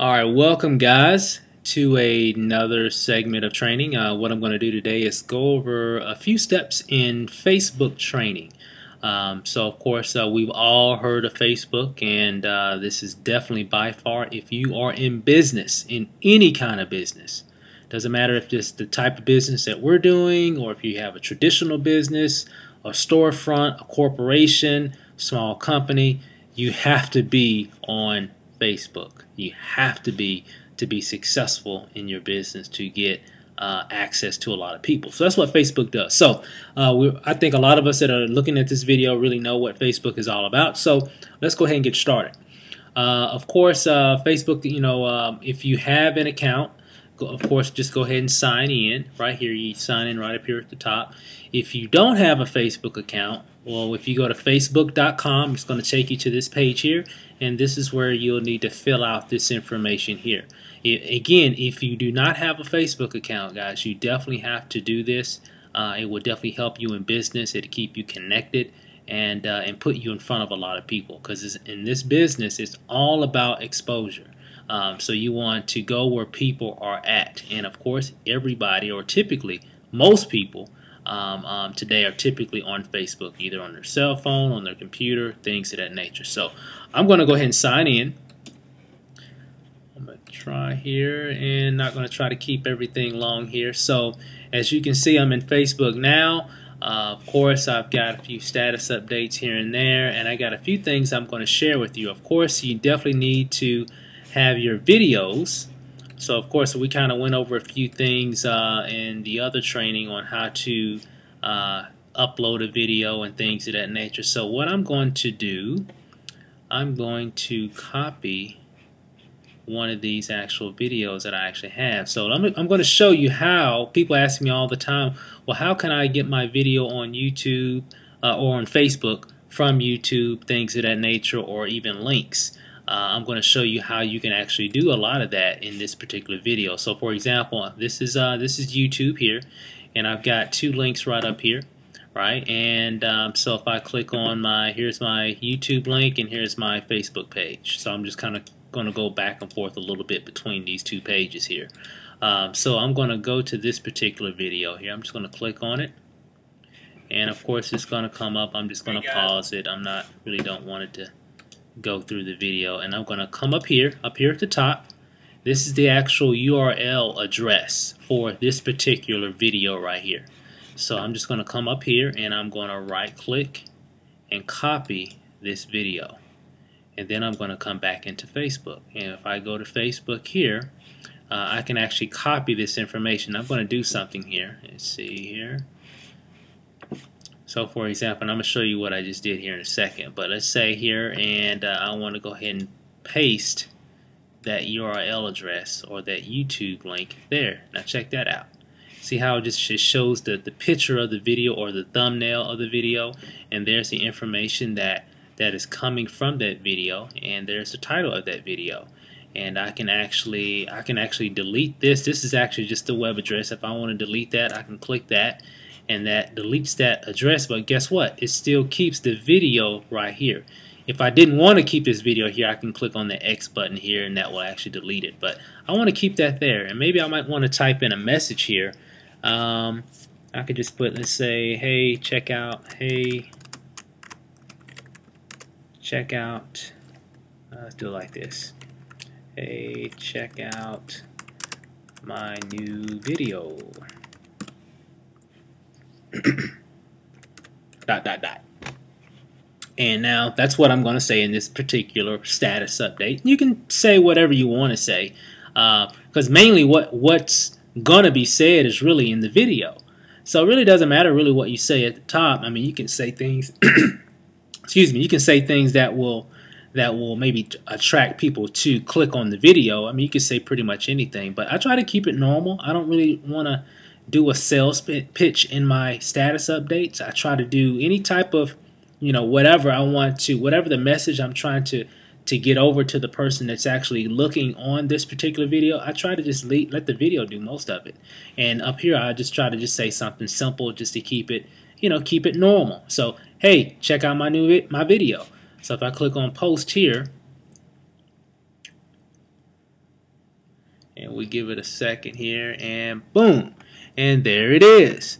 All right, welcome guys to another segment of training. Uh, what I'm going to do today is go over a few steps in Facebook training. Um, so of course uh, we've all heard of Facebook and uh, this is definitely by far if you are in business, in any kind of business, doesn't matter if it's the type of business that we're doing or if you have a traditional business, a storefront, a corporation, small company, you have to be on Facebook. You have to be to be successful in your business to get uh, access to a lot of people. So that's what Facebook does. So uh, I think a lot of us that are looking at this video really know what Facebook is all about. So let's go ahead and get started. Uh, of course, uh, Facebook, you know, um, if you have an account, of course, just go ahead and sign in. Right here, you sign in right up here at the top. If you don't have a Facebook account, well, if you go to facebook.com, it's going to take you to this page here, and this is where you'll need to fill out this information here. It, again, if you do not have a Facebook account, guys, you definitely have to do this. Uh, it will definitely help you in business. It'll keep you connected and uh, and put you in front of a lot of people because in this business, it's all about exposure. Um, so you want to go where people are at. And of course, everybody, or typically most people um, um, today, are typically on Facebook, either on their cell phone, on their computer, things of that nature. So I'm going to go ahead and sign in. I'm going to try here and not going to try to keep everything long here. So as you can see, I'm in Facebook now. Uh, of course, I've got a few status updates here and there, and I got a few things I'm going to share with you. Of course, you definitely need to have your videos. So of course we kind of went over a few things uh, in the other training on how to uh, upload a video and things of that nature. So what I'm going to do, I'm going to copy one of these actual videos that I actually have. So I'm, I'm going to show you how, people ask me all the time, well how can I get my video on YouTube uh, or on Facebook from YouTube, things of that nature, or even links. Uh, I'm going to show you how you can actually do a lot of that in this particular video. So for example, this is uh, this is YouTube here, and I've got two links right up here, right? And um, so if I click on my, here's my YouTube link, and here's my Facebook page. So I'm just kind of going to go back and forth a little bit between these two pages here. Um, so I'm going to go to this particular video here. I'm just going to click on it. And of course it's going to come up. I'm just going to pause it. I'm not really don't want it to go through the video and I'm going to come up here, up here at the top. This is the actual URL address for this particular video right here. So I'm just going to come up here and I'm going to right click and copy this video. And then I'm going to come back into Facebook. And if I go to Facebook here, uh, I can actually copy this information. I'm going to do something here. Let's see here. So for example, I'm going to show you what I just did here in a second, but let's say here and uh, I want to go ahead and paste that URL address or that YouTube link there. Now check that out. See how it just shows the, the picture of the video or the thumbnail of the video and there's the information that that is coming from that video and there's the title of that video and I can actually I can actually delete this this is actually just the web address if I want to delete that I can click that and that deletes that address but guess what? It still keeps the video right here. If I didn't want to keep this video here I can click on the X button here and that will actually delete it but I want to keep that there and maybe I might want to type in a message here. Um, I could just put let's say hey check out hey check out uh, let's do it like this. Hey check out my new video dot dot dot. And now that's what I'm going to say in this particular status update. You can say whatever you want to say, because uh, mainly what what's going to be said is really in the video. So it really doesn't matter really what you say at the top. I mean, you can say things. excuse me. You can say things that will that will maybe attract people to click on the video. I mean, you can say pretty much anything, but I try to keep it normal. I don't really want to do a sales pitch in my status updates. I try to do any type of, you know, whatever I want to, whatever the message I'm trying to to get over to the person that's actually looking on this particular video, I try to just lead, let the video do most of it. And up here, I just try to just say something simple just to keep it, you know, keep it normal. So, hey, check out my new my video. So if I click on post here, and we give it a second here and boom and there it is.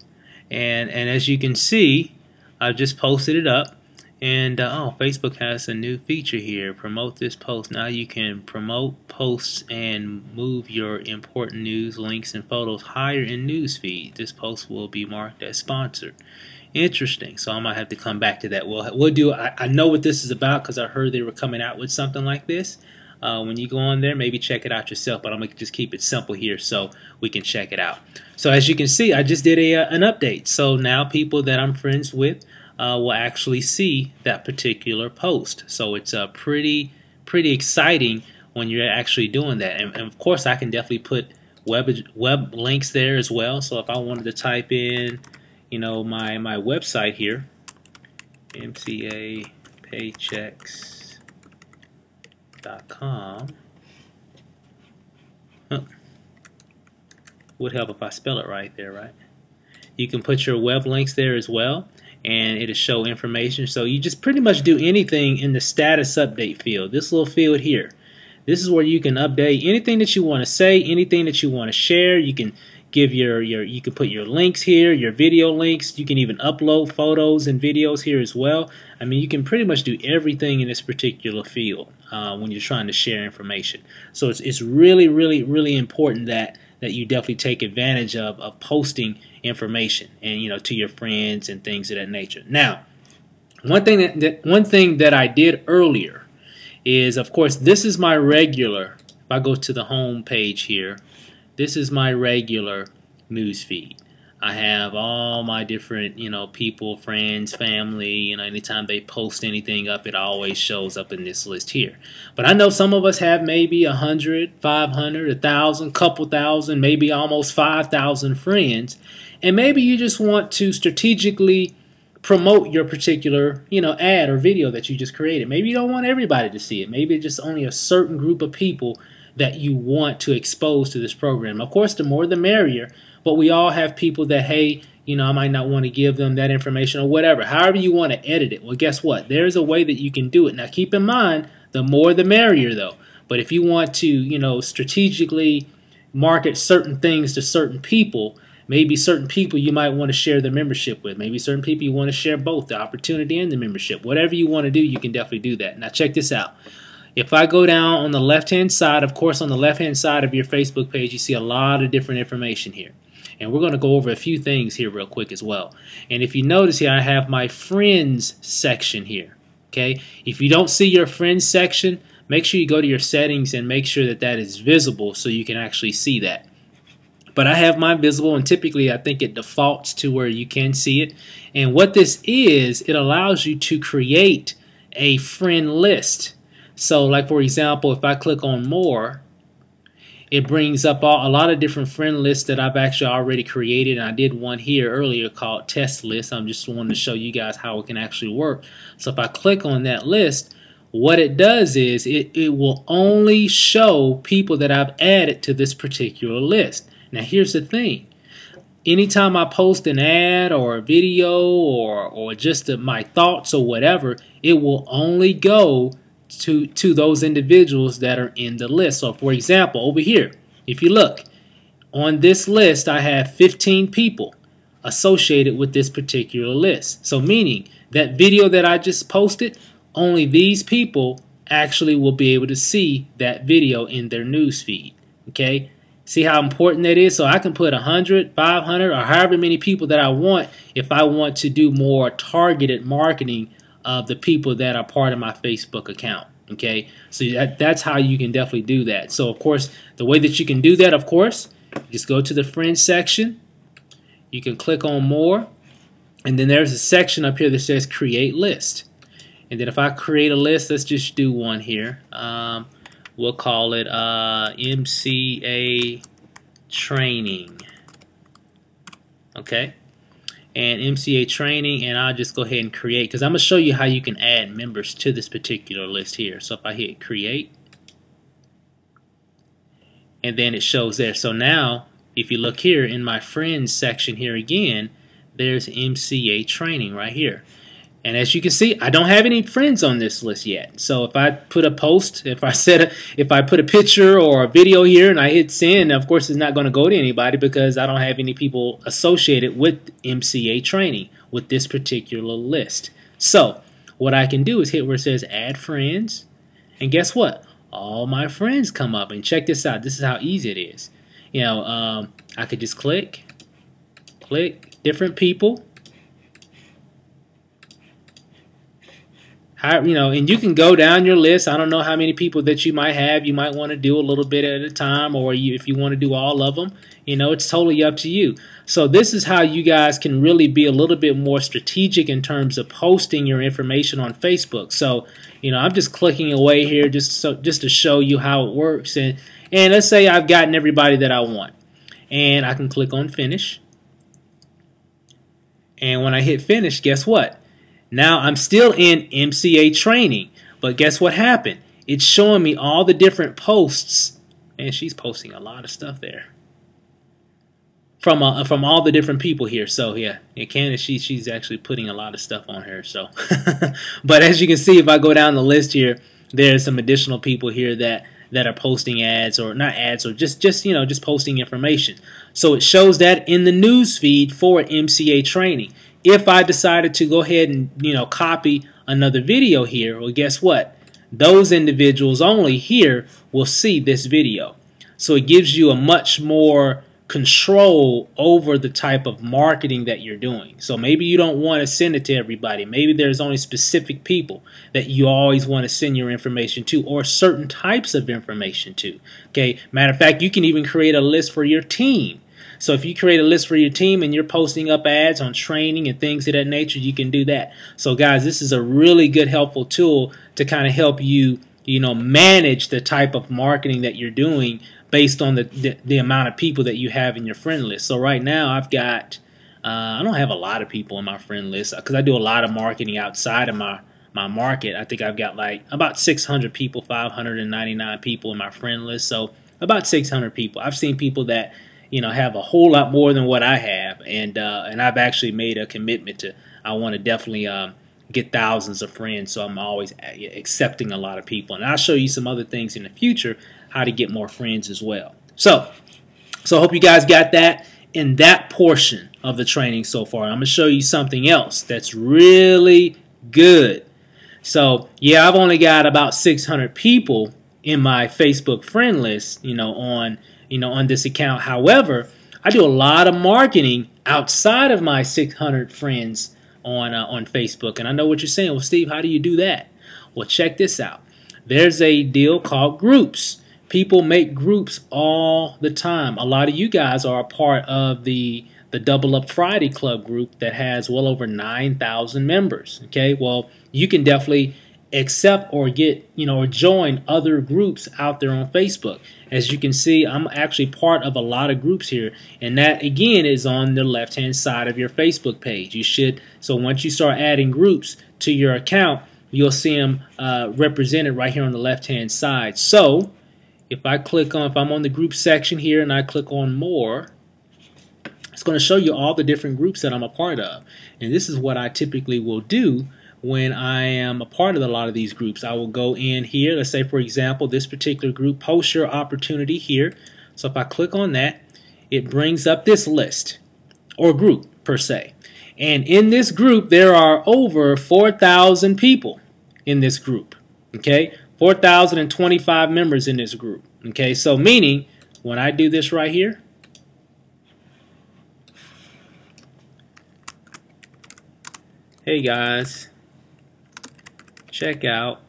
And and as you can see I've just posted it up. And uh, oh Facebook has a new feature here. Promote this post. Now you can promote posts and move your important news links and photos higher in news feed. This post will be marked as sponsored. Interesting. So I might have to come back to that. We'll, we'll do I, I know what this is about because I heard they were coming out with something like this uh, when you go on there maybe check it out yourself but I'm gonna just keep it simple here so we can check it out. So as you can see I just did a uh, an update. So now people that I'm friends with uh, will actually see that particular post. So it's uh, pretty pretty exciting when you're actually doing that. And, and of course I can definitely put web web links there as well. So if I wanted to type in you know my my website here MCA paychecks com. Huh. Would help if I spell it right there, right? You can put your web links there as well, and it'll show information. So you just pretty much do anything in the status update field, this little field here. This is where you can update anything that you want to say, anything that you want to share. You can give your your you can put your links here your video links. You can even upload photos and videos here as well. I mean you can pretty much do everything in this particular field uh, when you're trying to share information. So it's, it's really really really important that that you definitely take advantage of of posting information and you know to your friends and things of that nature. Now one thing that, that one thing that I did earlier is of course this is my regular if I go to the home page here this is my regular news feed. I have all my different, you know, people, friends, family, you know, anytime they post anything up, it always shows up in this list here. But I know some of us have maybe a hundred, five hundred, a thousand, couple thousand, maybe almost 5,000 friends. And maybe you just want to strategically promote your particular, you know, ad or video that you just created. Maybe you don't want everybody to see it. Maybe it's just only a certain group of people that you want to expose to this program. Of course, the more the merrier, but we all have people that, hey, you know, I might not want to give them that information or whatever. However you want to edit it. Well, guess what? There's a way that you can do it. Now, keep in mind, the more the merrier, though. But if you want to, you know, strategically market certain things to certain people, maybe certain people you might want to share the membership with. Maybe certain people you want to share both the opportunity and the membership. Whatever you want to do, you can definitely do that. Now, check this out. If I go down on the left-hand side, of course, on the left-hand side of your Facebook page, you see a lot of different information here. And we're going to go over a few things here real quick as well. And if you notice here, I have my friends section here. Okay. If you don't see your friends section, make sure you go to your settings and make sure that that is visible so you can actually see that. But I have mine visible and typically I think it defaults to where you can see it. And what this is, it allows you to create a friend list. So like for example, if I click on more, it brings up all, a lot of different friend lists that I've actually already created. And I did one here earlier called test list. I'm just wanting to show you guys how it can actually work. So if I click on that list, what it does is it, it will only show people that I've added to this particular list. Now here's the thing. Anytime I post an ad or a video or, or just a, my thoughts or whatever, it will only go to, to those individuals that are in the list. So for example, over here, if you look, on this list I have 15 people associated with this particular list. So meaning that video that I just posted, only these people actually will be able to see that video in their news feed. Okay? See how important that is? So I can put 100, 500, or however many people that I want if I want to do more targeted marketing of the people that are part of my Facebook account. Okay, so that, that's how you can definitely do that. So of course, the way that you can do that, of course, just go to the friends section. You can click on more, and then there's a section up here that says create list. And then if I create a list, let's just do one here. Um, we'll call it uh, MCA training. Okay and MCA training and I'll just go ahead and create because I'm going to show you how you can add members to this particular list here. So if I hit create and then it shows there. So now if you look here in my friends section here again there's MCA training right here. And as you can see, I don't have any friends on this list yet. So if I put a post, if I set a, if I put a picture or a video here and I hit send, of course it's not going to go to anybody because I don't have any people associated with MCA training with this particular list. So what I can do is hit where it says add friends. And guess what? All my friends come up. And check this out. This is how easy it is. You know, um, I could just click, click, different people how you know and you can go down your list. I don't know how many people that you might have. You might want to do a little bit at a time or you, if you want to do all of them you know it's totally up to you. So this is how you guys can really be a little bit more strategic in terms of posting your information on facebook. So you know i'm just clicking away here just so just to show you how it works. And and let's say i've gotten everybody that i want and i can click on finish. And when i hit finish guess what now I'm still in MCA training, but guess what happened? It's showing me all the different posts, and she's posting a lot of stuff there from uh, from all the different people here. So yeah, yeah, Candace, she she's actually putting a lot of stuff on her. So, but as you can see, if I go down the list here, there's some additional people here that that are posting ads or not ads or just just you know just posting information. So it shows that in the news feed for MCA training if I decided to go ahead and you know copy another video here, well guess what? Those individuals only here will see this video. So it gives you a much more control over the type of marketing that you're doing. So maybe you don't want to send it to everybody. Maybe there's only specific people that you always want to send your information to or certain types of information to. Okay, matter of fact, you can even create a list for your team so if you create a list for your team and you're posting up ads on training and things of that nature, you can do that. So guys, this is a really good helpful tool to kind of help you, you know, manage the type of marketing that you're doing based on the, the, the amount of people that you have in your friend list. So right now I've got, uh, I don't have a lot of people in my friend list because I do a lot of marketing outside of my my market. I think I've got like about 600 people, 599 people in my friend list. So about 600 people. I've seen people that you know have a whole lot more than what I have, and uh, and I've actually made a commitment to I want to definitely um, get thousands of friends. So I'm always accepting a lot of people, and I'll show you some other things in the future how to get more friends as well. So so I hope you guys got that in that portion of the training so far. I'm to show you something else that's really good. So yeah, I've only got about 600 people in my Facebook friend list, you know, on you know, on this account. However, I do a lot of marketing outside of my 600 friends on uh, on Facebook. And I know what you're saying. Well, Steve, how do you do that? Well, check this out. There's a deal called groups. People make groups all the time. A lot of you guys are a part of the the Double Up Friday Club group that has well over 9,000 members. Okay, well, you can definitely accept or get, you know, or join other groups out there on Facebook. As you can see, I'm actually part of a lot of groups here, and that again is on the left hand side of your Facebook page. You should, so once you start adding groups to your account, you'll see them uh, represented right here on the left hand side. So if I click on, if I'm on the group section here and I click on more, it's going to show you all the different groups that I'm a part of. And this is what I typically will do when I am a part of a lot of these groups. I will go in here, let's say for example this particular group, post your opportunity here. So if I click on that, it brings up this list or group per se. And in this group there are over 4,000 people in this group. Okay, 4,025 members in this group. Okay, so meaning when I do this right here, hey guys, check out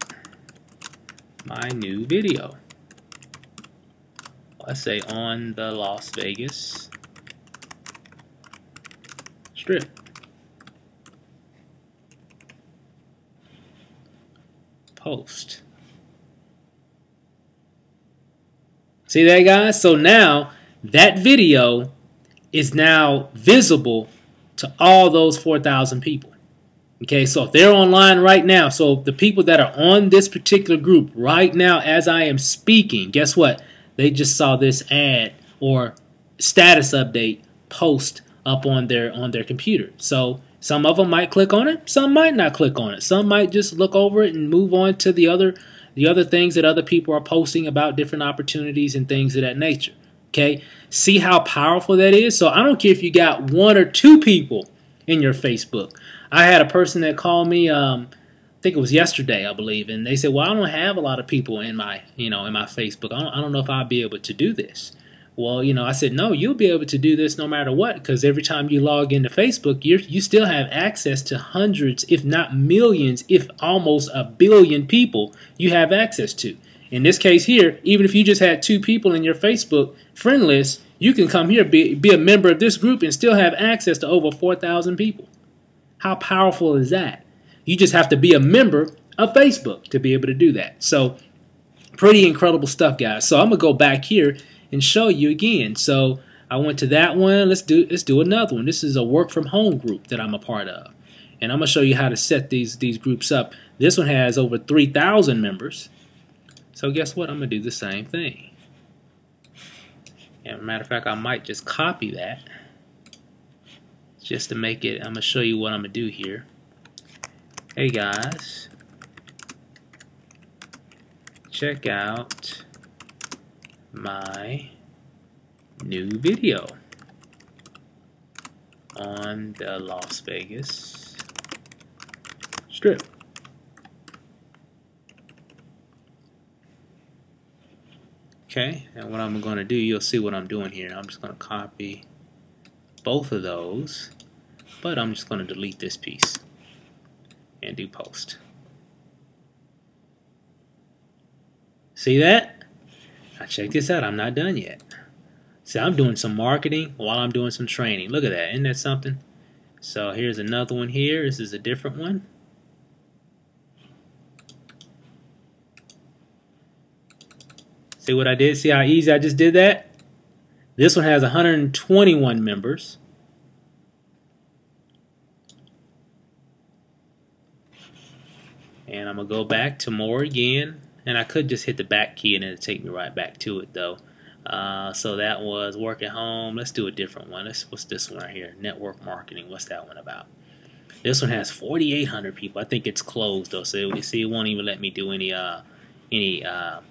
my new video. Let's say on the Las Vegas Strip. Post. See that guys? So now that video is now visible to all those 4,000 people. Okay, so if they're online right now, so the people that are on this particular group right now as I am speaking, guess what? They just saw this ad or status update post up on their on their computer. So Some of them might click on it, some might not click on it. Some might just look over it and move on to the other the other things that other people are posting about different opportunities and things of that nature. Okay? See how powerful that is? So I don't care if you got one or two people in your Facebook. I had a person that called me um, I think it was yesterday, I believe, and they said, "Well, I don't have a lot of people in my, you know, in my Facebook. I don't, I don't know if I'll be able to do this." Well, you know, I said, "No, you'll be able to do this no matter what, because every time you log into Facebook, you you still have access to hundreds, if not millions, if almost a billion people you have access to. In this case here, even if you just had two people in your Facebook friend list, you can come here, be, be a member of this group, and still have access to over 4,000 people. How powerful is that? You just have to be a member of Facebook to be able to do that. So pretty incredible stuff, guys. So I'm gonna go back here and show you again. So I went to that one. Let's do let's do another one. This is a work from home group that I'm a part of. And I'm gonna show you how to set these these groups up. This one has over 3,000 members. So guess what? I'm gonna do the same thing. And matter of fact, I might just copy that just to make it. I'm gonna show you what I'm gonna do here. Hey guys, check out my new video on the Las Vegas Strip. Okay, and what I'm going to do, you'll see what I'm doing here. I'm just going to copy both of those, but I'm just going to delete this piece and do post. See that? Now check this out. I'm not done yet. See, I'm doing some marketing while I'm doing some training. Look at that. Isn't that something? So here's another one here. This is a different one. See what I did? See how easy I just did that? This one has 121 members. And I'm gonna go back to more again. And I could just hit the back key and it'll take me right back to it though. Uh, so that was work at home. Let's do a different one. Let's, what's this one right here? Network marketing. What's that one about? This one has 4,800 people. I think it's closed though so you see it won't even let me do any uh, any uh,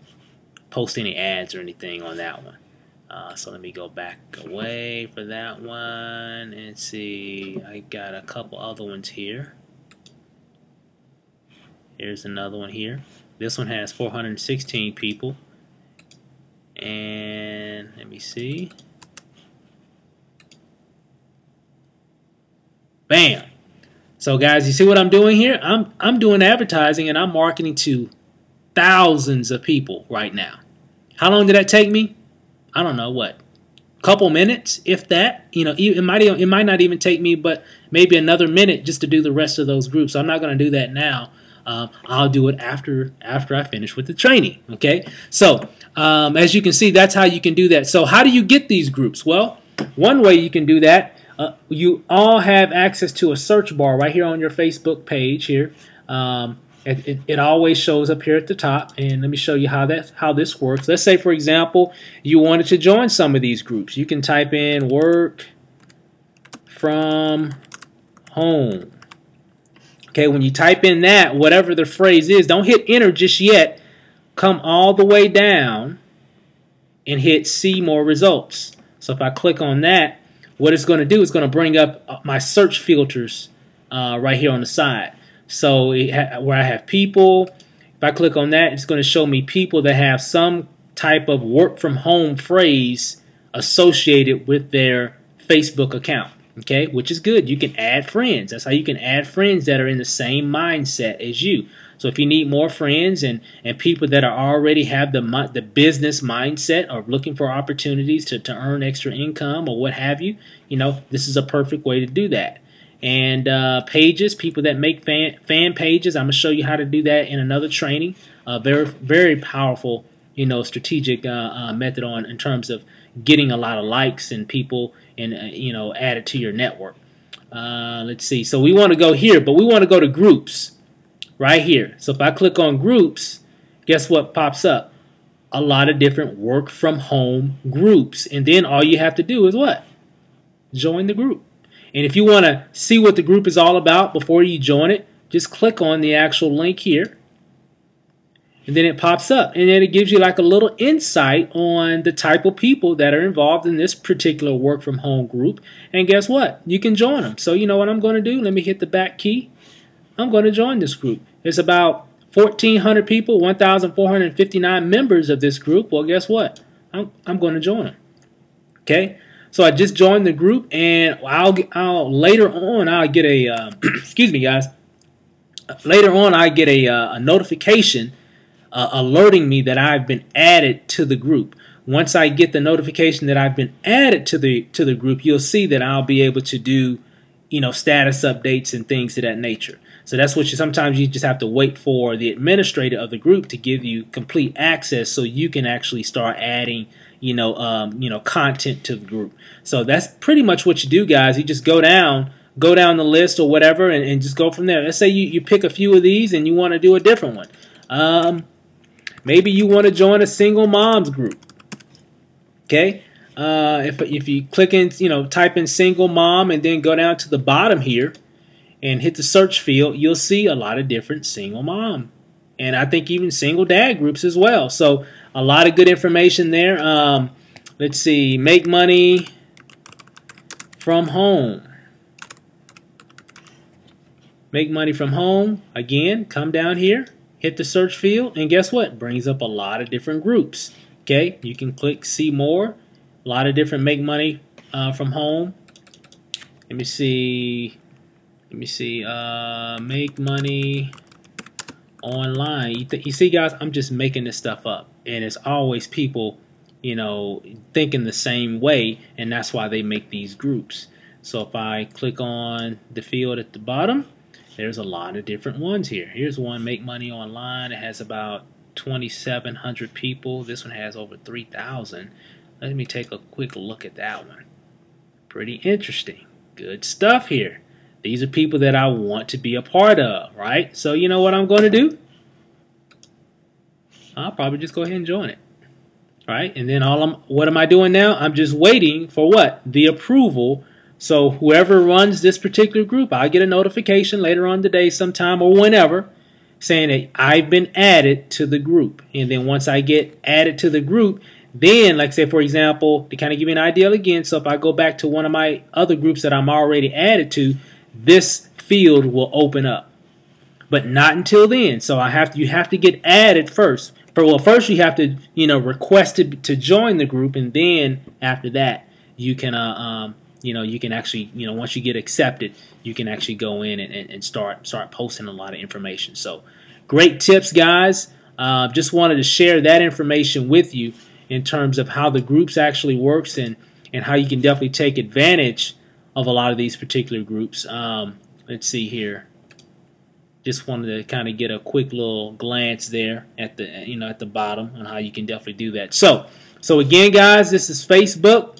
post any ads or anything on that one. Uh, so let me go back away for that one and see. I got a couple other ones here Here's another one here. This one has 416 people. And let me see. Bam. So guys, you see what I'm doing here? I'm I'm doing advertising and I'm marketing to thousands of people right now. How long did that take me? I don't know what. Couple minutes, if that. You know, it might it might not even take me, but maybe another minute just to do the rest of those groups. So I'm not going to do that now. Um, I'll do it after after I finish with the training. Okay, so um, as you can see, that's how you can do that. So how do you get these groups? Well, one way you can do that, uh, you all have access to a search bar right here on your Facebook page here. Um, it, it, it, always shows up here at the top and let me show you how that how this works let's say for example you wanted to join some of these groups you can type in work from home Okay, when you type in that, whatever the phrase is, don't hit enter just yet. Come all the way down and hit see more results. So if I click on that, what it's going to do is going to bring up uh, my search filters uh, right here on the side. So where I have people, if I click on that, it's going to show me people that have some type of work from home phrase associated with their Facebook account okay, which is good. You can add friends. That's how you can add friends that are in the same mindset as you. So if you need more friends and, and people that are already have the the business mindset or looking for opportunities to, to earn extra income or what have you, you know, this is a perfect way to do that. And uh, pages, people that make fan, fan pages, I'm going to show you how to do that in another training. Uh, very, very powerful, you know, strategic uh, uh method on in terms of getting a lot of likes and people and uh, you know add it to your network. Uh, let's see. So we want to go here, but we want to go to groups right here. So if I click on groups, guess what pops up? A lot of different work from home groups. And then all you have to do is what? Join the group. And if you want to see what the group is all about before you join it, just click on the actual link here. And then it pops up. And then it gives you like a little insight on the type of people that are involved in this particular work from home group. And guess what? You can join them. So you know what I'm going to do? Let me hit the back key. I'm going to join this group. It's about 1,400 people, 1,459 members of this group. Well, guess what? I'm, I'm going to join them. Okay? So I just joined the group, and I'll, get. I'll later on I'll get a uh, excuse me, guys. Later on, I get a, uh, a notification uh, alerting me that I've been added to the group. Once I get the notification that I've been added to the to the group, you'll see that I'll be able to do, you know, status updates and things of that nature. So that's what you sometimes you just have to wait for the administrator of the group to give you complete access so you can actually start adding you know um, you know content to the group. So that's pretty much what you do, guys. You just go down go down the list or whatever and, and just go from there. Let's say you, you pick a few of these and you want to do a different one. Um, maybe you want to join a single moms group. Okay. Uh, if, if you click in, you know, type in single mom and then go down to the bottom here, and hit the search field, you'll see a lot of different single mom and I think even single dad groups as well. So a lot of good information there. Um, let's see, make money from home. Make money from home. Again, come down here, hit the search field, and guess what? Brings up a lot of different groups. Okay, you can click see more. A lot of different make money uh, from home. Let me see let me see. Uh, make money online. You, you see, guys, I'm just making this stuff up, and it's always people, you know, thinking the same way, and that's why they make these groups. So if I click on the field at the bottom, there's a lot of different ones here. Here's one, make money online. It has about 2,700 people. This one has over 3,000. Let me take a quick look at that one. Pretty interesting. Good stuff here. These are people that I want to be a part of, right? So you know what I'm going to do? I'll probably just go ahead and join it. Right? And then all I'm what am I doing now? I'm just waiting for what? The approval. So whoever runs this particular group, I get a notification later on today sometime or whenever saying that I've been added to the group. And then once I get added to the group, then, like say for example, to kind of give you an idea again, so if I go back to one of my other groups that I'm already added to, this field will open up. But not until then. So I have to, you have to get added first. For well, first you have to you know request to, to join the group, and then after that you can uh, um, you know you can actually you know once you get accepted, you can actually go in and, and, and start start posting a lot of information. So great tips, guys. Uh, just wanted to share that information with you in terms of how the groups actually works and and how you can definitely take advantage of a lot of these particular groups. Um, let's see here. Just wanted to kind of get a quick little glance there at the you know at the bottom on how you can definitely do that. So so again, guys, this is Facebook.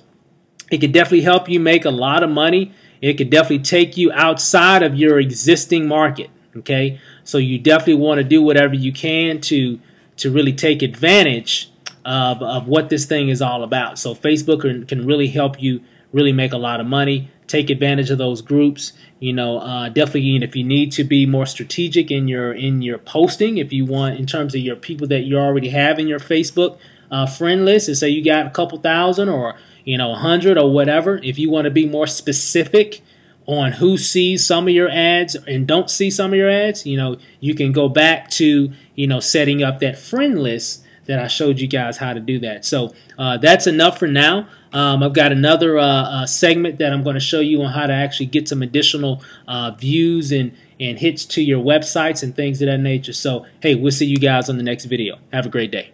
It could definitely help you make a lot of money. It could definitely take you outside of your existing market. Okay, so you definitely want to do whatever you can to to really take advantage of, of what this thing is all about. So Facebook can, can really help you really make a lot of money take advantage of those groups. You know, uh, definitely if you need to be more strategic in your in your posting, if you want in terms of your people that you already have in your Facebook uh, friend list, and say you got a couple thousand or you know hundred or whatever. If you want to be more specific on who sees some of your ads and don't see some of your ads, you know, you can go back to you know setting up that friend list that I showed you guys how to do that. So uh, that's enough for now. Um, I've got another uh, uh, segment that I'm going to show you on how to actually get some additional uh, views and, and hits to your websites and things of that nature. So, hey, we'll see you guys on the next video. Have a great day.